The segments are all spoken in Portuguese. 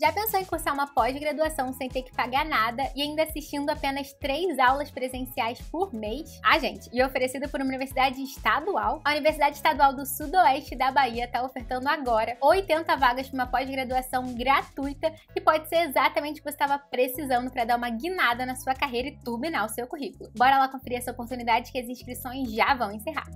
Já pensou em cursar uma pós-graduação sem ter que pagar nada e ainda assistindo apenas três aulas presenciais por mês? Ah, gente, e oferecido por uma universidade estadual? A Universidade Estadual do Sudoeste da Bahia está ofertando agora 80 vagas para uma pós-graduação gratuita que pode ser exatamente o que você estava precisando para dar uma guinada na sua carreira e turbinar o seu currículo. Bora lá conferir essa oportunidade que as inscrições já vão encerrar.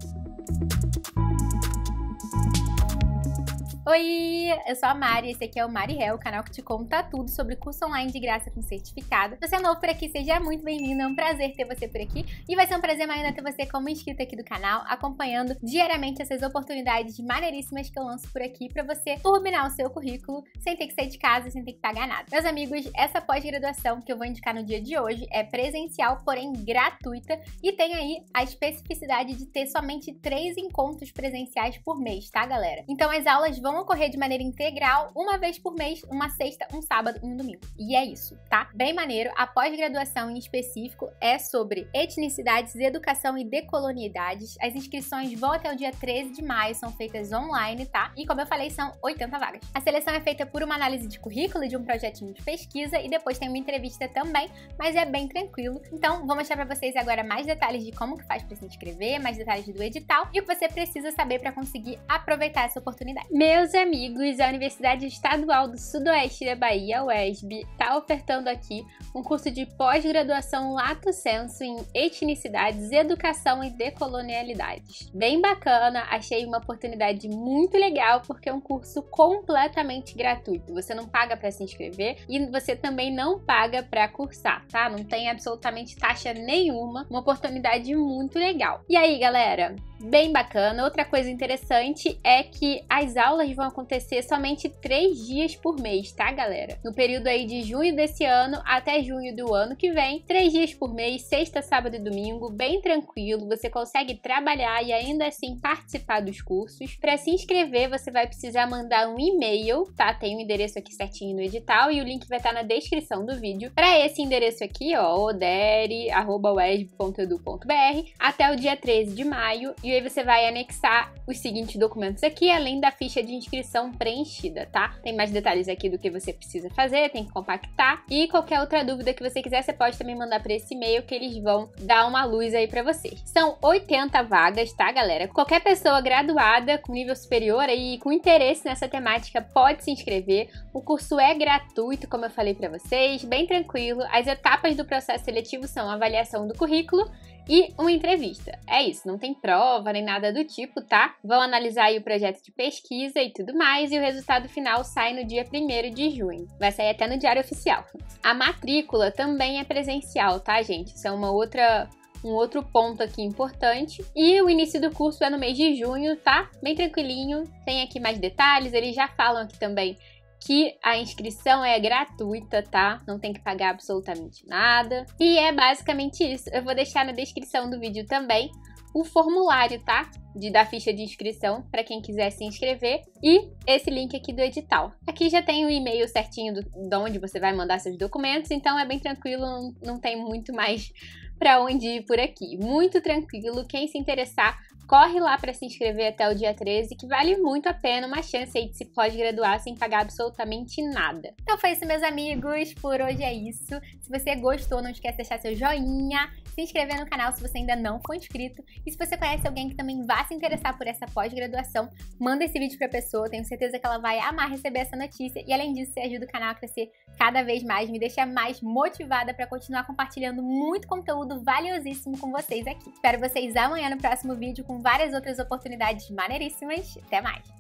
Oi, eu sou a Mari, esse aqui é o Mari Hell, o canal que te conta tudo sobre curso online de graça com certificado. Se você é novo por aqui, seja muito bem-vindo, é um prazer ter você por aqui e vai ser um prazer ainda ter você como inscrito aqui do canal, acompanhando diariamente essas oportunidades maneiríssimas que eu lanço por aqui para você turbinar o seu currículo sem ter que sair de casa, sem ter que pagar nada. Meus amigos, essa pós-graduação que eu vou indicar no dia de hoje é presencial, porém gratuita e tem aí a especificidade de ter somente três encontros presenciais por mês, tá, galera? Então as aulas vão ocorrer de maneira integral uma vez por mês, uma sexta, um sábado e um domingo. E é isso, tá? Bem maneiro. A pós-graduação em específico é sobre etnicidades, educação e decolonialidades. As inscrições vão até o dia 13 de maio, são feitas online, tá? E como eu falei, são 80 vagas. A seleção é feita por uma análise de currículo e de um projetinho de pesquisa e depois tem uma entrevista também, mas é bem tranquilo. Então, vou mostrar para vocês agora mais detalhes de como que faz para se inscrever, mais detalhes do edital e o que você precisa saber para conseguir aproveitar essa oportunidade. Meus meus amigos, a Universidade Estadual do Sudoeste da Bahia, UESB, está ofertando aqui um curso de pós-graduação Lato Senso em Etnicidades, Educação e Decolonialidades. Bem bacana, achei uma oportunidade muito legal porque é um curso completamente gratuito. Você não paga para se inscrever e você também não paga para cursar, tá? Não tem absolutamente taxa nenhuma. Uma oportunidade muito legal. E aí, galera? Bem bacana. Outra coisa interessante é que as aulas vão acontecer somente três dias por mês, tá, galera? No período aí de junho desse ano até junho do ano que vem, três dias por mês, sexta, sábado e domingo, bem tranquilo. Você consegue trabalhar e ainda assim participar dos cursos. Para se inscrever, você vai precisar mandar um e-mail, tá? Tem o um endereço aqui certinho no edital e o link vai estar na descrição do vídeo. Para esse endereço aqui, ó, odere@wesb.edu.br até o dia 13 de maio aí você vai anexar os seguintes documentos aqui, além da ficha de inscrição preenchida, tá? Tem mais detalhes aqui do que você precisa fazer, tem que compactar. E qualquer outra dúvida que você quiser, você pode também mandar para esse e-mail que eles vão dar uma luz aí para vocês. São 80 vagas, tá, galera? Qualquer pessoa graduada com nível superior e com interesse nessa temática pode se inscrever. O curso é gratuito, como eu falei para vocês, bem tranquilo. As etapas do processo seletivo são avaliação do currículo e uma entrevista. É isso, não tem prova nem nada do tipo, tá? Vão analisar aí o projeto de pesquisa e tudo mais, e o resultado final sai no dia 1 de junho. Vai sair até no Diário Oficial. A matrícula também é presencial, tá, gente? Isso é uma outra um outro ponto aqui importante. E o início do curso é no mês de junho, tá? Bem tranquilinho. Tem aqui mais detalhes, eles já falam aqui também que a inscrição é gratuita, tá? Não tem que pagar absolutamente nada. E é basicamente isso. Eu vou deixar na descrição do vídeo também o formulário, tá? De, da ficha de inscrição para quem quiser se inscrever e esse link aqui do edital. Aqui já tem o e-mail certinho do, de onde você vai mandar seus documentos, então é bem tranquilo, não, não tem muito mais para onde ir por aqui. Muito tranquilo. Quem se interessar, corre lá para se inscrever até o dia 13, que vale muito a pena, uma chance aí de se pós-graduar sem pagar absolutamente nada. Então foi isso, meus amigos. Por hoje é isso. Se você gostou, não esquece de deixar seu joinha, se inscrever no canal se você ainda não for inscrito. E se você conhece alguém que também vá se interessar por essa pós-graduação, manda esse vídeo pra pessoa. Tenho certeza que ela vai amar receber essa notícia. E além disso, você ajuda o canal a crescer cada vez mais, me deixa mais motivada para continuar compartilhando muito conteúdo valiosíssimo com vocês aqui. Espero vocês amanhã no próximo vídeo várias outras oportunidades maneiríssimas. Até mais!